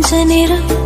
pensé en irme